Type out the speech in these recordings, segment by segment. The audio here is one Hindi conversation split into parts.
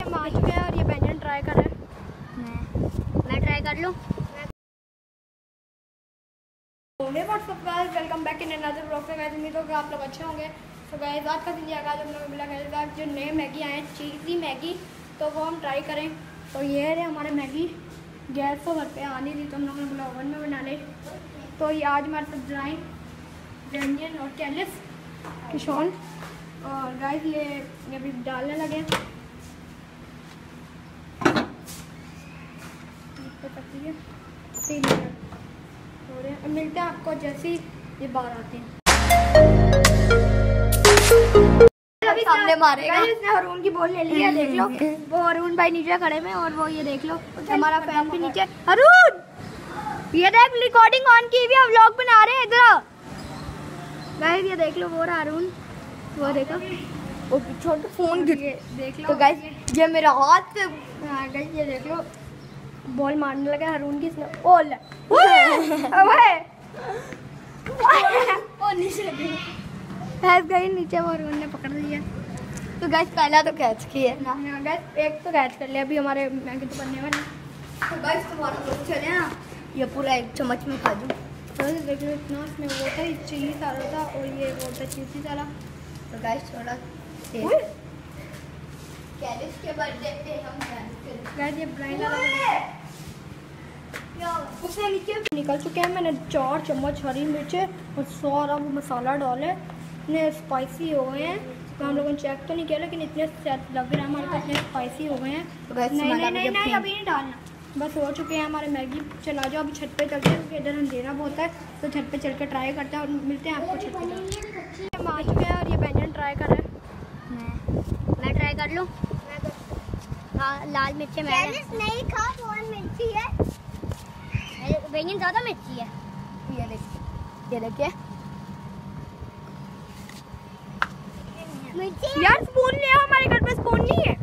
हम आ चुके हैं और ये व्यंजन ट्राई कर रहे हैं। मैं मैं ट्राई कर लूँ? What's up guys welcome back in another blog से गाइस उम्मीद हो आप लोग अच्छे होंगे। तो गाइस आज का दिन आज हम लोग मिला। गाइस जो नए मैगी आए हैं चीज़ी मैगी तो वो हम ट्राई करें। तो ये है हमारे मैगी। गैस तो घर पे आ नहीं रही तो हम लोगों ने बोला ओवन में बना ले। तो ये आज हमारे साथ ड्राई व्यंजन और कैलिस किशोन और गाइस ये ये अभी डालने लगे तो करती है तीन मिनट हो। रहे हैं। अब मिलते हैं आपको जैसे ही ये बाहर आते हैं। अभी सामने मारेगा। इसने हरून की बॉल ले ली है देख लो। वो हरून भाई नीचे खड़े में और वो ये देख लो। हमारा फ़ैन भी नीचे। हरून! ये देख रिकॉर्डिंग ऑन की हुई है व्लॉग बना रहे हैं इधर। गाइस ये देख लो वो हरून। वो देखो वो छोटा फ़ोन गिर देख लो। तो गाइस ये मेरा हाथ से हाँ गाइस ये देख लो। बॉल मारने लगा हरून की इसने ओल फंस गई नीचे वो हरून ने पकड़ लिया। तो गाइस पहला तो कैच की है। ना हाँ गाइस एक तो कैच कर लिया। अभी हमारे मैगी तो बनने वाले तो गाइस तुम्हारा लोग चले ना ये पूरा एक चम्मच में खा दूँ तो देख इतना उसमें वो था चिली सारा था और ये वो था चीज़ी सारा। तो गाइस थोड़ा कैलिस के बर्थडे पे हम ये ब्राइन नीचे निकल चुके हैं। मैंने चार चम्मच हरी मिर्चें और सारा वो मसाला डाले। इतने स्पाइसी हो गए हैं। तो हम लोगों ने चेक तो नहीं किया लेकिन इतने लग रहे हैं हमारे को इतने स्पाइसी हो गए हैं। तो नहीं नहीं नहीं नहीं अभी नहीं डालना। बस हो चुके हैं हमारे मैगी। चला जाओ अभी छत पे चलते हैं क्योंकि इधर अंधेरा बहुत है। तो छत पे चल के ट्राई करते हैं और मिलते हैं आपको छत पे हम आ चुके हैं और ये व्यंजन ट्राई कर रहे हैं। मैं ट्राई कर लूँ? हाँ लाल मिर्ची मैं नहीं खा मिर्ची है। बैंगन ज़्यादा मिर्ची है। ये देखिए ये देखिए। मिर्ची यार स्पून ले आओ हमारे घर पे स्पून नहीं है।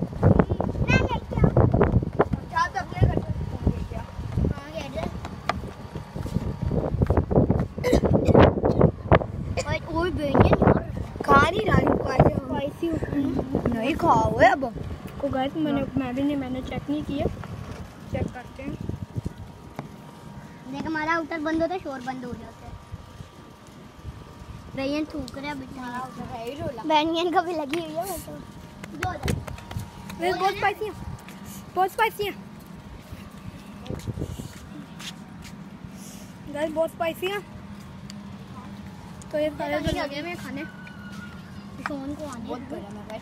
तो नहीं खाओ है अब। को मैंने मैं भी नहीं मैंने चेक नहीं किया चेक करते हैं देख हमारा आउटर बंद होता है शोर बंद हो जाता है। बैंगन थूक रहा बेटा बैंगन का भी लगी हुई है तो वे बहुत स्पाइसी है। बहुत स्पाइसी है। गाइस बहुत स्पाइसी है। तो ये सारे जो लगे हैं खाने। सोन को आने बहुत गर्म है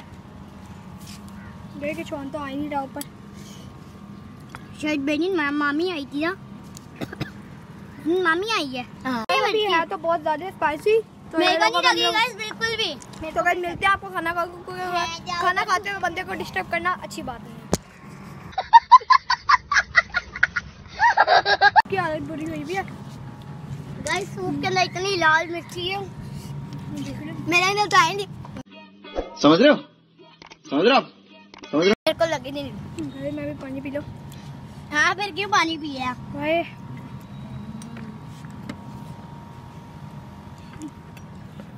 देख छोन तो आ ही नहीं रहा ऊपर। शायद बैंगन मा, मामी आई थी ना। मामी आई है। हाँ। है तो बहुत ज़्यादा स्पाइसी तो नहीं लगी गाइस बिल्कुल भी। नहीं तो गाइस मिलते हैं आपको खाना खा खाना खाते हुए बंदे को डिस्टर्ब करना अच्छी बात नहीं है। की हालत बुरी हुई भी है। गाइस सूप के अंदर इतनी लाल मिर्ची है। मेरा इधर तो आई नहीं। समझ रहे हो? समझ रहे हो समझ रहे हो? मेरे को लगी नहीं गाइस मैं भी पानी पी लो। हाँ फिर क्यों पानी पिया?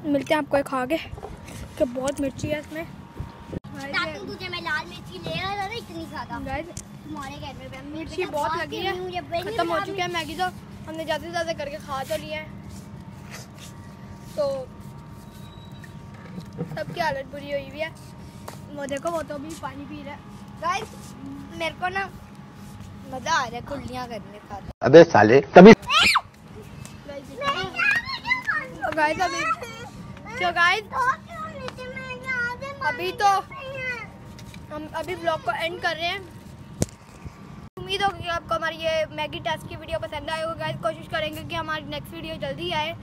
मिलते हैं आपको एक खा के बहुत मिर्ची है इसमें। ताकि तुझे मैं लाल मिर्ची ले रहा था इतनी ज़्यादा। गाइस तुम्हारे घर में मैं- मिर्ची बहुत लगी है। खत्म हो चुके हैं मैगी तो। हमने ज़्यादा से ज़्यादा करके खा तो लिया है। तो सबकी हालत बुरी हुई हुई है। वो देखो वो तो भी पानी पी रहा है। गाइस मेरे को ना मज़ा आ रहा है कुल्लियाँ करने का। अबे साले तभी तो गाइस अभी तो गाइस अभी तो हम अभी ब्लॉग को एंड कर रहे हैं। उम्मीद होगी कि आपको हमारी ये मैगी टेस्ट की वीडियो पसंद आए होगी। गाइस कोशिश करेंगे कि हमारी नेक्स्ट वीडियो जल्दी आए।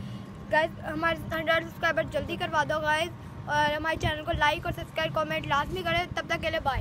गाइस हमारे हंड्रेड सब्सक्राइबर जल्दी करवा दो गाइस और हमारे चैनल को लाइक और सब्सक्राइब कमेंट लाजमी करें। तब तक के लिए बाय